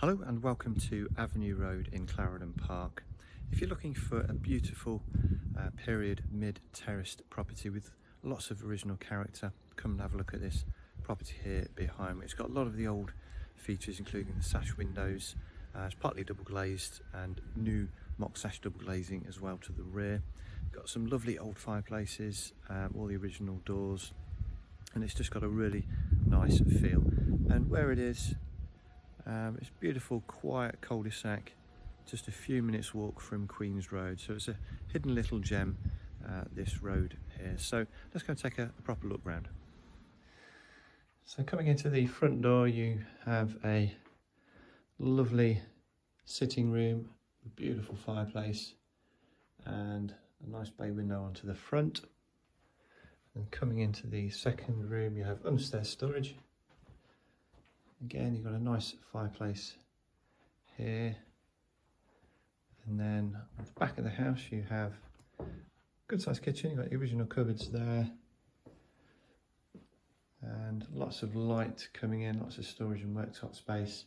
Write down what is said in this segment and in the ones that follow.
Hello and welcome to Avenue Road in Clarendon Park. If you're looking for a beautiful uh, period mid-terraced property with lots of original character, come and have a look at this property here behind me. It's got a lot of the old features including the sash windows, uh, it's partly double glazed and new mock sash double glazing as well to the rear. Got some lovely old fireplaces, um, all the original doors and it's just got a really nice feel. And where it is, um, it's beautiful, quiet cul-de-sac, just a few minutes walk from Queen's Road. So it's a hidden little gem, uh, this road here. So let's go and take a, a proper look round. So coming into the front door, you have a lovely sitting room, a beautiful fireplace, and a nice bay window onto the front. And coming into the second room, you have upstairs storage. Again, you've got a nice fireplace here. And then at the back of the house, you have a good sized kitchen. You've got the original cupboards there. And lots of light coming in, lots of storage and worktop space.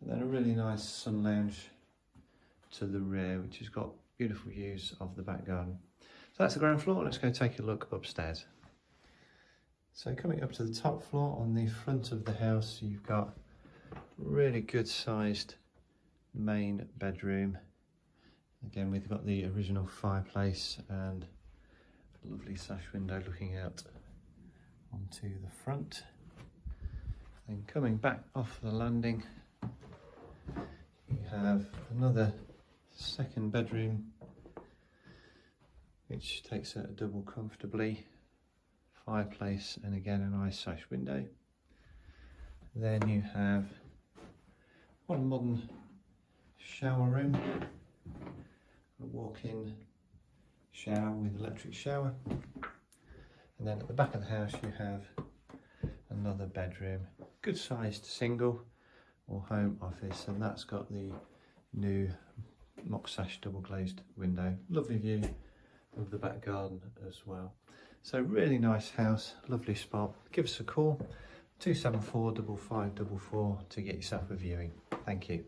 And then a really nice sun lounge to the rear, which has got beautiful views of the back garden. So that's the ground floor. Let's go take a look upstairs. So coming up to the top floor on the front of the house, you've got really good sized main bedroom. Again, we've got the original fireplace and lovely sash window looking out onto the front. Then coming back off the landing, you have another second bedroom, which takes a double comfortably fireplace and again a nice sash window. Then you have what a modern shower room, a walk-in shower with electric shower. And then at the back of the house you have another bedroom, good sized single or home office and that's got the new mock sash double glazed window. Lovely view of the back garden as well. So really nice house, lovely spot. Give us a call, 274 5544 to get yourself a viewing. Thank you.